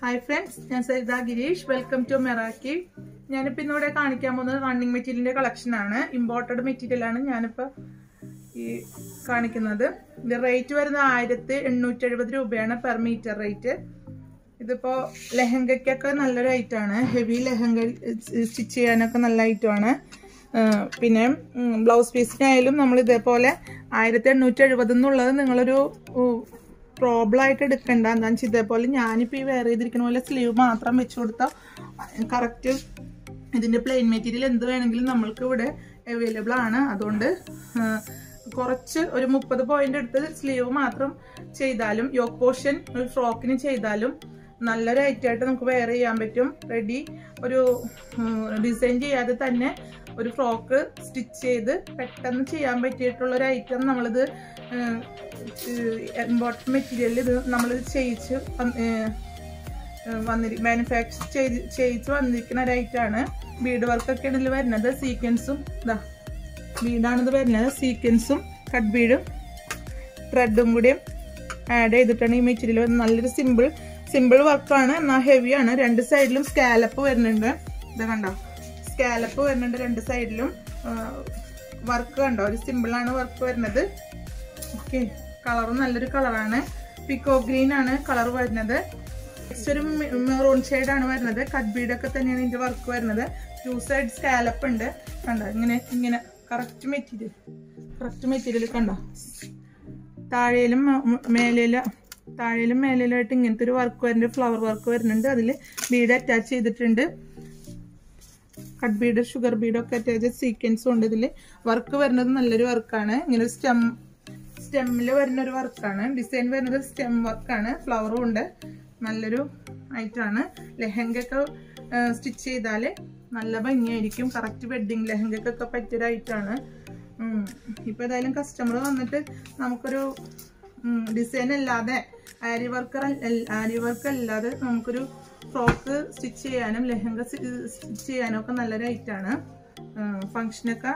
Hi friends ഞാൻ Saritha Girish. Welcome to Meraki ഞാനിപ്പോൾ ഇന്നിവിടെ കാണിക്കാൻ പോകുന്നത് റണ്ണിങ് മെറ്റീരിയലിന്റെ കളക്ഷനാണ് ഇമ്പോർട്ടഡ് മെറ്റീരിയൽ ആണ് ഞാനിപ്പോൾ ഈ കാണിക്കുന്നത്. ഇത് റേറ്റ് വരുന്നത് ആയിരത്തി എണ്ണൂറ്റി എഴുപത് രൂപയാണ് പെർ മീറ്റർ റേറ്റ് ഇതിപ്പോൾ ലെഹങ്കയ്ക്കൊക്കെ നല്ലൊരു ഐറ്റമാണ് ഹെവി ലെഹങ്ക സ്റ്റിച്ച് ചെയ്യാനൊക്കെ നല്ല ഐറ്റമാണ് പിന്നെ ബ്ലൗസ് പീസിനായാലും നമ്മൾ ഇതേപോലെ ആയിരത്തി എണ്ണൂറ്റി എഴുപത് എന്നുള്ളത് നിങ്ങളൊരു ആയിട്ട് എടുക്കണ്ട. എന്താണെന്ന് വെച്ചാൽ ഇതേപോലെ ഞാനിപ്പോൾ ഈ വെയർ ചെയ്തിരിക്കുന്ന പോലെ സ്ലീവ് മാത്രം വെച്ച് കൊടുത്താൽ കറക്റ്റ് ഇതിന്റെ പ്ലെയിൻ മെറ്റീരിയൽ എന്ത് വേണമെങ്കിലും നമ്മൾക്ക് ഇവിടെ അവൈലബിൾ ആണ്. അതുകൊണ്ട് കുറച്ച് ഒരു മുപ്പത് പോയിന്റ് എടുത്ത് സ്ലീവ് മാത്രം ചെയ്താലും യോക്ക് പോർഷൻ ഒരു ഫ്രോക്കിന് ചെയ്താലും നല്ലൊരു ഐറ്റമായിട്ട് നമുക്ക് വെയർ ചെയ്യാൻ പറ്റും. റെഡി ഒരു ഡിസൈൻ ചെയ്യാതെ തന്നെ ഒരു ഫ്രോക്ക് സ്റ്റിച്ച് ചെയ്ത് പെട്ടെന്ന് ചെയ്യാൻ പറ്റിയിട്ടുള്ള ഒരു ഐറ്റം നമ്മളിത് എംബോട്ട് മെറ്റീരിയൽ ഇത് നമ്മളിത് ചെയ്യിച്ച് വന്നിരി മാനുഫാക്ചർ ചെയ്ത് ചെയ്യിച്ച് വന്നിരിക്കുന്ന ഒരു ഐറ്റമാണ് ബീഡ് വർക്കൊക്കെയാണ് ഇതിൽ വരുന്നത്. സീക്വൻസും ഇതാ ബീഡാണിത് വരുന്നത് സീക്വൻസും കട്ട് ബീഡും ത്രെഡും കൂടിയും ആഡ് ചെയ്തിട്ടാണ് ഈ മെറ്റീരിയൽ വരുന്നത്. നല്ലൊരു സിമ്പിൾ സിമ്പിൾ വർക്കാണ് എന്നാൽ ഹെവിയാണ് രണ്ട് സൈഡിലും സ്കാലപ്പ് വരുന്നുണ്ട്. ഇത് കണ്ടോ? സ്കാലപ്പ് വരുന്നുണ്ട് രണ്ട് സൈഡിലും വർക്ക് കണ്ടോ? ഒരു സിമ്പിളാണ് വർക്ക് വരുന്നത്. ഓക്കെ കളറും നല്ലൊരു കളറാണ് പിക്കോ ഗ്രീൻ ആണ് കളർ വരുന്നത്. നെക്സ്റ്റ് ഒരു മെറൂൺ ആണ് വരുന്നത്. കട്ട് ബീഡൊക്കെ തന്നെയാണ് ഇതിന്റെ വർക്ക് വരുന്നത്. ടു സൈഡ് സ്കാലപ്പ് ഉണ്ട്. കണ്ടോ? ഇങ്ങനെ ഇങ്ങനെ. കറക്റ്റ് മെറ്റീരിയൽ കറക്റ്റ് മെറ്റീരിയൽ കണ്ടോ? താഴേലും മേലേലും താഴേലും മേലേലായിട്ട് ഇങ്ങനത്തെ ഒരു വർക്ക് വരുന്നുണ്ട് ഫ്ലവർ വർക്ക് വരുന്നുണ്ട്. അതിൽ ബീഡ് അറ്റാച്ച് ചെയ്തിട്ടുണ്ട്. കട്ട് ബീഡ് ഷുഗർ ബീഡൊക്കെ അറ്റാച്ച് സീക്വൻസും ഉണ്ട് ഇതിൽ വർക്ക് വരുന്നത് നല്ലൊരു വർക്കാണ് ഇങ്ങനെ ഒരു സ്റ്റെം സ്റ്റെമ്മിൽ വരുന്ന ഒരു വർക്കാണ് ഡിസൈൻ വരുന്നത് സ്റ്റെം വർക്കാണ് ഫ്ലവറും ഉണ്ട്. നല്ലൊരു ഐറ്റാണ് ലെഹങ്കയൊക്കെ സ്റ്റിച്ച് ചെയ്താൽ നല്ല ഭംഗിയായിരിക്കും. കറക്റ്റ് വെഡ്ഡിങ് ലെഹങ്കക്കൊക്കെ പറ്റിയൊരു ഐറ്റാണ് ഇപ്പം ഏതായാലും കസ്റ്റമർ വന്നിട്ട് നമുക്കൊരു ഡിസൈൻ അല്ലാതെ ആരി വർക്ക് ആരി വർക്ക് അല്ലാതെ നമുക്കൊരു ഫ്രോക്ക് സ്റ്റിച്ച് ചെയ്യാനും ലെഹങ്ക സ്റ്റിച്ച് ചെയ്യാനും ഒക്കെ നല്ലൊരു ഐറ്റാണ് ഫങ്ഷനൊക്കെ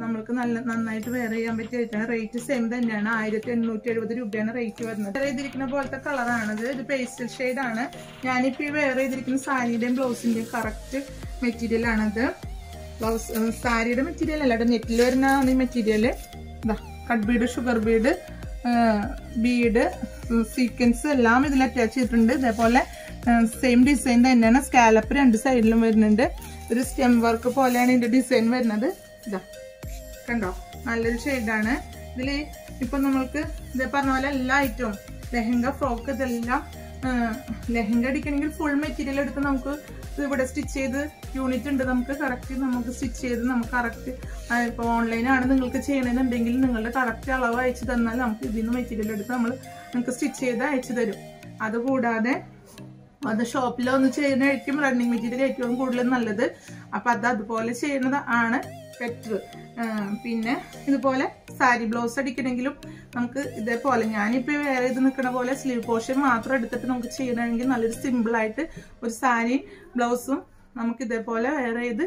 നമ്മൾക്ക് നല്ല നന്നായിട്ട് വെയർ ചെയ്യാൻ പറ്റിയ ഐറ്റാണ് റേറ്റ് സെയിം തന്നെയാണ്. ആയിരത്തി എണ്ണൂറ്റി എഴുപത് രൂപയാണ് റേറ്റ് വരുന്നത്. വെയർ ചെയ്തിരിക്കുന്ന പോലത്തെ കളറാണിത് ഇത് പേസ്റ്റൽ ഷെയ്ഡാണ് ഞാനിപ്പോൾ ഈ വെയർ ചെയ്തിരിക്കുന്ന സാരിയുടെയും ബ്ലൗസിന്റെയും കറക്റ്റ് മെറ്റീരിയൽ ആണത്. ബ്ലൗസ് സാരിയുടെ മെറ്റീരിയൽ അല്ല നെറ്റിൽ വരുന്ന മെറ്റീരിയൽ ഇതാ cut bead sugar bead bead sequence എല്ലാം ഇതിൽ അറ്റാച്ച് ചെയ്തിട്ടുണ്ട്. ഇതേപോലെ സെയിം ഡിസൈൻ തന്നെയാണ്. സ്കാലപ്പ് രണ്ട് സൈഡിലും വരുന്നുണ്ട്. ഒരു സ്റ്റെം വർക്ക് പോലെയാണ് ഇതിന്റെ ഡിസൈൻ വരുന്നത്. ഇതാ കണ്ടോ? നല്ലൊരു ഷെയ്ഡാണ് ഇതിൽ ഇപ്പൊ നമ്മൾക്ക് ഇതേ പറഞ്ഞ പോലെ എല്ലാ ഐറ്റവും ലെഹങ്ക ഫ്രോക്ക് ഇതെല്ലാം ലെഹങ്ക അടിക്കണമെങ്കിൽ ഫുൾ മെറ്റീരിയൽ എടുത്ത് നമുക്ക് ഇവിടെ സ്റ്റിച്ച് ചെയ്ത് യൂണിറ്റ് ഉണ്ട്. നമുക്ക് കറക്റ്റ് നമുക്ക് സ്റ്റിച്ച് ചെയ്ത് നമുക്ക് കറക്റ്റ് ഇപ്പോൾ ഓൺലൈനാണ് നിങ്ങൾക്ക് ചെയ്യണമെന്നുണ്ടെങ്കിൽ നിങ്ങളുടെ കറക്റ്റ് അളവ് അയച്ചു തന്നാൽ നമുക്ക് ഇതിൽ നിന്ന് മെറ്റീരിയൽ എടുത്ത് നമ്മൾ നിങ്ങൾക്ക് സ്റ്റിച്ച് ചെയ്ത് അയച്ചു തരും. അതുകൂടാതെ അത് ഷോപ്പിൽ ഒന്ന് ചെയ്യുന്നതായിരിക്കും. റണ്ണിങ് മെറ്റീരിയൽ ഏറ്റവും കൂടുതൽ നല്ലത്. അപ്പം അത് അതുപോലെ ചെയ്യുന്നത് ആണ് ബെറ്റർ പിന്നെ ഇതുപോലെ സാരി ബ്ലൗസ് അടിക്കണമെങ്കിലും നമുക്ക് ഇതേപോലെ ഞാനിപ്പോൾ വേറെ ഇത് നിൽക്കുന്ന പോലെ സ്ലീവ് പോർഷൻ മാത്രം എടുത്തിട്ട് നമുക്ക് ചെയ്യണമെങ്കിൽ നല്ലൊരു സിമ്പിളായിട്ട് ഒരു സാരി ബ്ലൗസും നമുക്ക് ഇതേപോലെ വേറെ ഇത്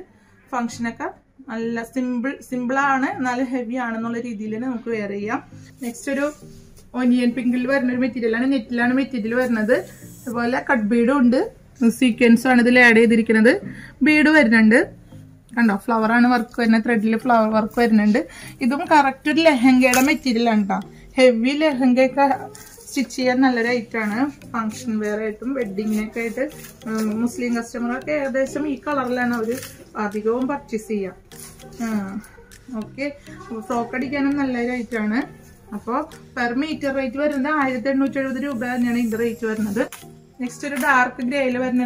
ഫങ്ഷനൊക്കെ നല്ല സിമ്പിൾ സിമ്പിളാണ് നല്ല ഹെവി ആണെന്നുള്ള രീതിയിൽ നമുക്ക് വേറെ ചെയ്യാം. നെക്സ്റ്റ് ഒരു ഒനിയൻ പിങ്കിൽ വരുന്ന ഒരു മെറ്റീരിയലാണ് നെറ്റിലാണ് മെറ്റീരിയൽ വരുന്നത്. അതുപോലെ കട്ട് ബീഡും ഉണ്ട്. സീക്വൻസും ആണ് ഇതിൽ ആഡ് ചെയ്തിരിക്കുന്നത്. ബീഡ് വരുന്നുണ്ട്. കണ്ടോ? ഫ്ലവർ ആണ് വർക്ക് വരുന്നത്. ത്രെഡിൽ ഫ്ലവർ വർക്ക് വരുന്നുണ്ട്. ഇതും കറക്റ്റ് ഒരു ലെഹങ്കയുടെ മെറ്റീരിയൽ ആണ് കേട്ടോ ഹെവി ലെഹങ്കയൊക്കെ സ്റ്റിച്ച് ചെയ്യാൻ നല്ലൊരു ഐറ്റാണ് ഫങ്ഷൻ വെയർ ആയിട്ടും വെഡിങ്ങിനൊക്കെ ആയിട്ട് മുസ്ലിം കസ്റ്റമറൊക്കെ ഏകദേശം ഈ കളറിലാണ് അവർ അധികവും പർച്ചേസ് ചെയ്യുക ഓക്കെ ഫ്രോക്ക് അടിക്കാനും നല്ലൊരു ഐറ്റാണ് അപ്പോൾ പെർ മീറ്റർ റേറ്റ് വരുന്നത് ആയിരത്തി എണ്ണൂറ്റി എഴുപത് രൂപ തന്നെയാണ് ഇതിന്റെ റേറ്റ് വരുന്നത്. നെക്സ്റ്റ് ഒരു ഡാർക്ക് ഗ്രേയിൽ വരുന്ന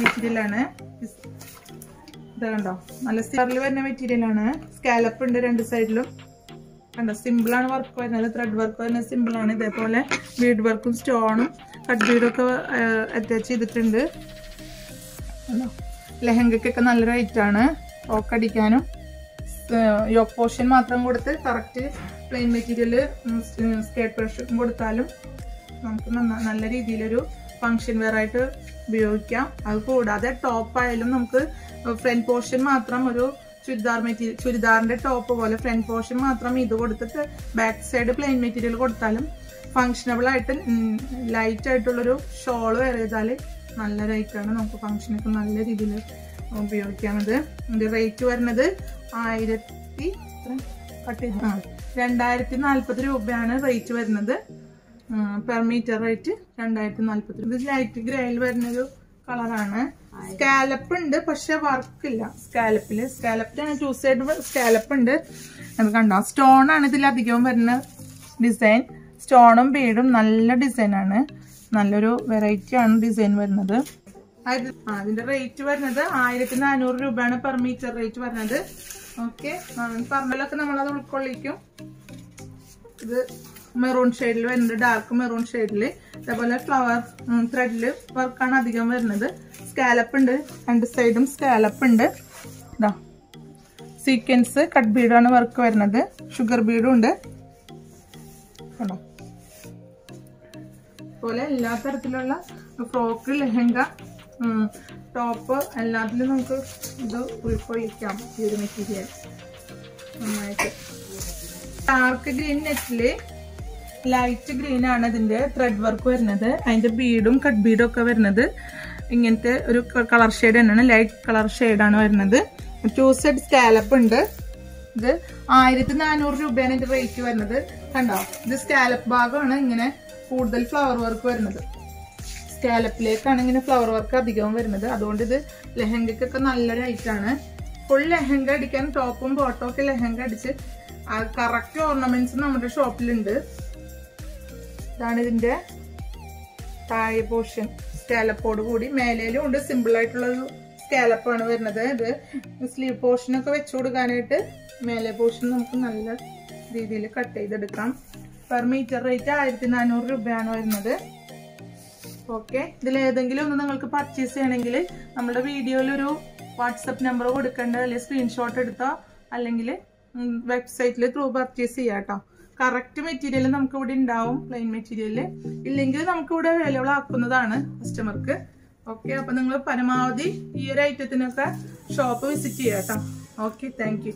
മെറ്റീരിയലാണ് ഇത് കണ്ടോ നല്ല സിറിൽ വരുന്ന മെറ്റീരിയലാണ് സ്കാലപ്പ് ഉണ്ട് രണ്ട് സൈഡിലും കണ്ടോ? സിമ്പിളാണ് വർക്ക് വരുന്നത്. ത്രെഡ് വർക്ക് വരുന്നത് സിമ്പിളാണ് ഇതേപോലെ ബീഡ് വർക്കും സ്റ്റോണും കട്ട് ബീഡൊക്കെ അറ്റാച്ച് ചെയ്തിട്ടുണ്ട്. ലെഹങ്കയ്ക്കൊക്കെ നല്ല റേറ്റാണ് അടിക്കാനും യോക്ക് പോർഷൻ മാത്രം കൊടുത്ത് correct plain material skirt pressure കൊടുത്താലും നമുക്ക് നല്ല രീതിയിലൊരു ഫങ്ഷൻ വെയർ ആയിട്ട് ഉപയോഗിക്കാം. അത് കൂടാതെ ടോപ്പ് ആയാലും നമുക്ക് ഫ്രണ്ട് പോർഷൻ മാത്രം ഒരു ചുരിദാർ മെറ്റീരിയൽ ചുരിദാറിന്റെ ടോപ്പ് പോലെ ഫ്രണ്ട് പോർഷൻ മാത്രം ഇത് കൊടുത്തിട്ട് ബാക്ക് സൈഡ് പ്ലെയിൻ മെറ്റീരിയൽ കൊടുത്താലും ഫങ്ഷനബിൾ ആയിട്ട് ലൈറ്റ് ആയിട്ടുള്ളൊരു ഷോൾ വെയർ ചെയ്താൽ നല്ല റേറ്റാണ് നമുക്ക് ഫങ്ഷനൊക്കെ നല്ല രീതിയിൽ ഉപയോഗിക്കാമത് ഇതിന്റെ റേറ്റ് വരുന്നത് ആയിരത്തി കട്ട് രണ്ടായിരത്തി നാൽപ്പത് രൂപയാണ് റേറ്റ് വരുന്നത്. പെർ മീറ്റർ റേറ്റ് രണ്ടായിരത്തി നാൽപ്പത് ഇത് ലൈറ്റ് ഗ്രേയിൽ വരുന്നൊരു കളറാണ് സ്കാലപ്പ് ഉണ്ട് പക്ഷെ വർക്കില്ല സ്കാലപ്പിൽ സ്കാലപ്പിൽ സ്കാലപ്പിലാണ് ചൂസ് ചെയ്ത് സ്കാലപ്പ് ഉണ്ട്. അത് കണ്ടോ? സ്റ്റോൺ ആണ് ഇതിൽ അധികവും വരുന്ന ഡിസൈൻ സ്റ്റോണും ബീഡും നല്ല ഡിസൈനാണ് നല്ലൊരു വെറൈറ്റി ആണ് ഡിസൈൻ വരുന്നത്. ആ, റേറ്റ് വരുന്നത് ആയിരത്തി നാനൂറ് രൂപയാണ് പെർ മീറ്റർ റേറ്റ് വരുന്നത്. ഓക്കെ പറഞ്ഞാലൊക്കെ അത് ഉൾക്കൊള്ളിക്കും. ഇത് മെറൂൺ ഷെയ്ഡിൽ വരുന്നുണ്ട് ഡാർക്ക് മെറൂൺ ഷെയ്ഡിൽ അതേപോലെ ഫ്ലവർ ത്രെഡിൽ വർക്കാണ് അധികം വരുന്നത്. സ്കാലപ്പ് ഉണ്ട് രണ്ട് സൈഡും സ്കാലപ്പ് ഉണ്ട്. ഇതാ സീക്വൻസ് കട്ട് ബീഡാണ് വർക്ക് വരുന്നത്. ഷുഗർ ബീഡും ഉണ്ട്. കണ്ടോ? പോലെ എല്ലാ തരത്തിലുള്ള ഫ്രോക്ക് ലെഹങ്ക ടോപ്പ് എല്ലാത്തിലും നമുക്ക് ഇത് ഉൾക്കൊള്ളിക്കാം ഈ ഒരു മെറ്റീരിയൽ നന്നായിട്ട്. ഡാർക്ക് ഗ്രീൻ നെറ്റിൽ ലൈറ്റ് ഗ്രീൻ ആണ് അതിന്റെ ത്രെഡ് വർക്ക് വരുന്നത്. അതിന്റെ ബീഡും കട്ട് ബീഡും ഒക്കെ വരുന്നത്. ഇങ്ങനത്തെ ഒരു കളർ ഷെയ്ഡ് തന്നെയാണ് ലൈറ്റ് കളർ ഷെയ്ഡാണ് വരുന്നത്. ടു സെഡ് സ്കാലപ്പ് ഉണ്ട്. ഇത് ആയിരത്തി നാനൂറ് രൂപയാണ് ഇതിന്റെ റേറ്റ് വരുന്നത്. കണ്ടോ? ഇത് സ്കാലപ്പ് ഭാഗമാണ് ഇങ്ങനെ കൂടുതൽ ഫ്ലവർ വർക്ക് വരുന്നത്. സ്കാലപ്പിലേക്കാണ് ഇങ്ങനെ ഫ്ലവർ വർക്ക് അധികവും വരുന്നത്. അതുകൊണ്ട് ഇത് ലെഹങ്കയ്ക്കൊക്കെ നല്ല ഐറ്റാണ് ഫുൾ ലെഹങ്ക അടിക്കാൻ ടോപ്പും ബോട്ടും ഒക്കെ ലെഹങ്ക അടിച്ച് കറക്റ്റ് ഓർണമെന്റ്സ് നമ്മുടെ ഷോപ്പിലുണ്ട് ഇതാണ് ഇതിന്റെ താഴെ പോർഷൻ സ്കാലപ്പോട് കൂടി മേലേലും ഉണ്ട്. സിമ്പിൾ ആയിട്ടുള്ള ഒരു സ്കാലപ്പാണ് വരുന്നത് ഇത്. സ്ലീവ് പോർഷൻ ഒക്കെ വെച്ചു കൊടുക്കാനായിട്ട് മേലെ പോർഷൻ നമുക്ക് നല്ല രീതിയിൽ കട്ട് ചെയ്തെടുക്കാം. പെർ മീറ്റർ റേറ്റ് ആയിരത്തി നാനൂറ് രൂപയാണ് വരുന്നത്. ഓക്കെ ഇതിൽ ഏതെങ്കിലും ഒന്ന് നിങ്ങൾക്ക് പർച്ചേസ് ചെയ്യണമെങ്കിൽ നമ്മുടെ വീഡിയോയിൽ ഒരു വാട്സപ്പ് നമ്പർ കൊടുക്കേണ്ടത് അല്ലെങ്കിൽ സ്ക്രീൻഷോട്ട് എടുത്തോ അല്ലെങ്കിൽ വെബ്സൈറ്റിൽ ത്രൂ പർച്ചേസ് ചെയ്യാട്ടോ കറക്റ്റ് മെറ്റീരിയൽ നമുക്ക് ഇവിടെ ഉണ്ടാവും പ്ലെയിൻ മെറ്റീരിയൽ ഇല്ലെങ്കിൽ നമുക്ക് ഇവിടെ അവൈലബിൾ ആക്കുന്നതാണ് കസ്റ്റമർക്ക് ഓക്കെ അപ്പൊ നിങ്ങൾ പരമാവധി ഈ ഒരു ഐറ്റത്തിനൊക്കെ ഷോപ്പ് വിസിറ്റ് ചെയ്യാം ഓക്കെ താങ്ക്